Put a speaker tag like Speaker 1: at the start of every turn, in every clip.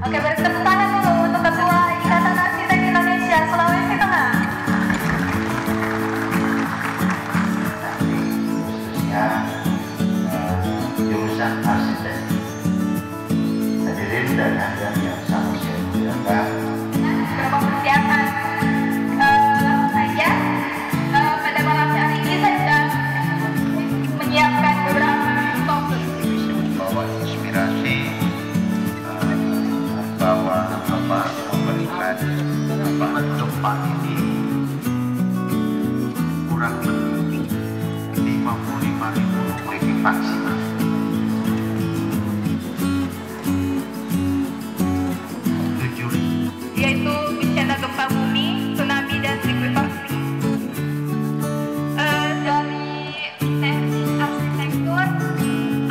Speaker 1: Oke, beri tepuk tangan dulu untuk Ketua Ikatan Arsitek Indonesia Sulawesi Tengah.
Speaker 2: Ya, uh, jurusan arsitek. Hadirin dan hadirin Pak ini kurang lebih 55 ribu memiliki vaksin.
Speaker 1: yaitu bencana gempa bumi, tsunami dan likuifaksi. Uh, eh, dari teknik arsitektur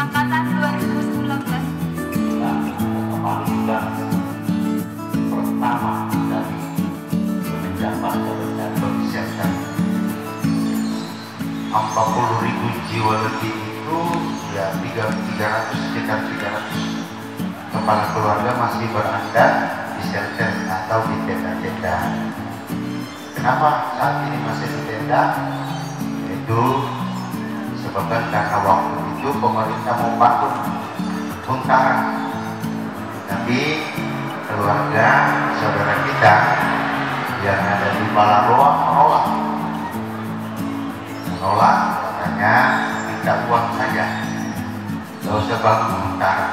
Speaker 1: angkatan 2019.
Speaker 2: Nah, pertama pertama 40 ribu jiwa lebih itu ya 300 sekitar 300 kepala keluarga masih berada di shelter atau di tenda-tenda. Kenapa saat ini masih di tenda? Itu disebabkan karena waktu itu pemerintah mau bangun bongkaran tapi keluarga saudara kita yang ada di Palaroa menolak menolak hanya minta uang saja. Tidak usah bangun sementara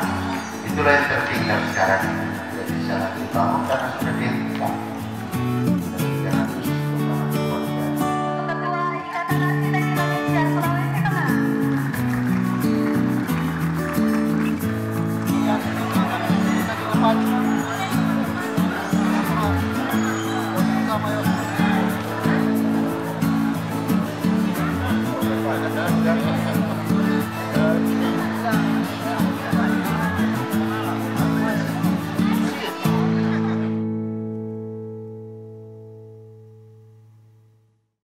Speaker 2: itulah yang tertinggal sekarang. Jadi salah dibangun karena sudah dihentikan
Speaker 1: yeah, yeah.